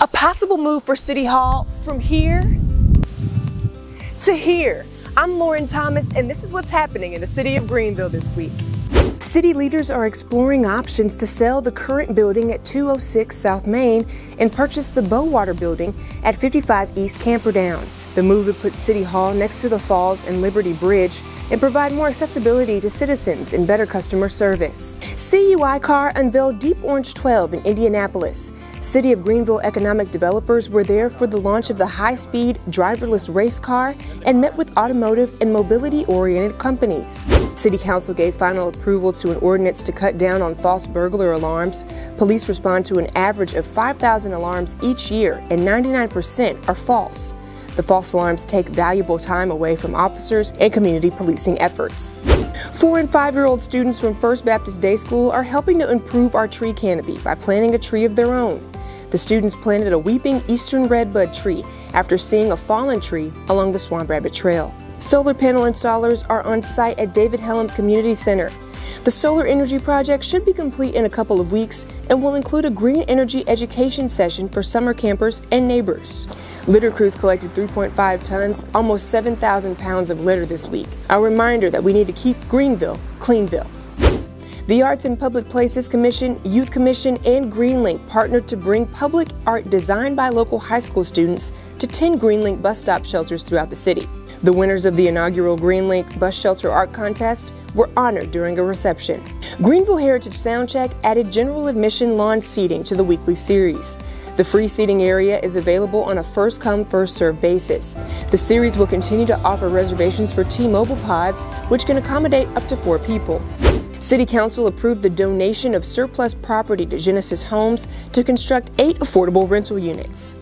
A possible move for City Hall from here to here. I'm Lauren Thomas, and this is what's happening in the city of Greenville this week. City leaders are exploring options to sell the current building at 206 South Main and purchase the Bowater building at 55 East Camperdown. The move would put City Hall next to the Falls and Liberty Bridge and provide more accessibility to citizens and better customer service. CU-ICAR unveiled Deep Orange 12 in Indianapolis. City of Greenville economic developers were there for the launch of the high-speed driverless race car and met with automotive and mobility-oriented companies. City Council gave final approval to an ordinance to cut down on false burglar alarms. Police respond to an average of 5,000 alarms each year and 99% are false. The false alarms take valuable time away from officers and community policing efforts. Four and five year old students from First Baptist Day School are helping to improve our tree canopy by planting a tree of their own. The students planted a weeping eastern redbud tree after seeing a fallen tree along the Swamp Rabbit Trail. Solar panel installers are on site at David Hellams Community Center. The solar energy project should be complete in a couple of weeks and will include a green energy education session for summer campers and neighbors. Litter crews collected 3.5 tons, almost 7,000 pounds of litter this week. A reminder that we need to keep Greenville Cleanville. The Arts and Public Places Commission, Youth Commission, and Greenlink partnered to bring public art designed by local high school students to 10 Greenlink bus stop shelters throughout the city. The winners of the inaugural Greenlink Bus Shelter Art Contest were honored during a reception. Greenville Heritage Soundcheck added general admission lawn seating to the weekly series. The free seating area is available on a first come, first served basis. The series will continue to offer reservations for T Mobile pods, which can accommodate up to four people. City Council approved the donation of surplus property to Genesis Homes to construct eight affordable rental units.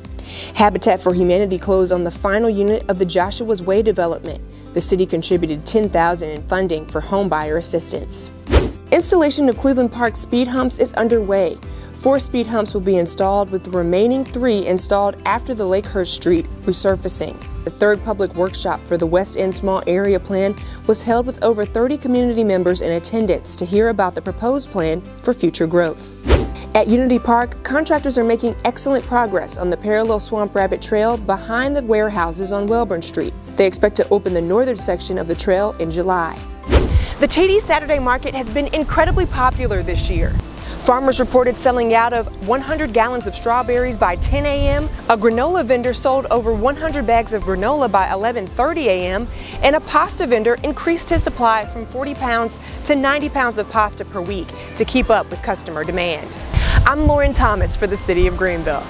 Habitat for Humanity closed on the final unit of the Joshua's Way development. The city contributed 10,000 in funding for homebuyer assistance. Installation of Cleveland Park speed humps is underway. Four speed humps will be installed with the remaining three installed after the Lakehurst Street resurfacing. The third public workshop for the West End Small Area Plan was held with over 30 community members in attendance to hear about the proposed plan for future growth. At Unity Park, contractors are making excellent progress on the parallel Swamp Rabbit Trail behind the warehouses on Welborn Street. They expect to open the northern section of the trail in July. The TD Saturday Market has been incredibly popular this year. Farmers reported selling out of 100 gallons of strawberries by 10 a.m. A granola vendor sold over 100 bags of granola by 11:30 a.m. and a pasta vendor increased his supply from 40 pounds to 90 pounds of pasta per week to keep up with customer demand. I'm Lauren Thomas for the City of Greenville.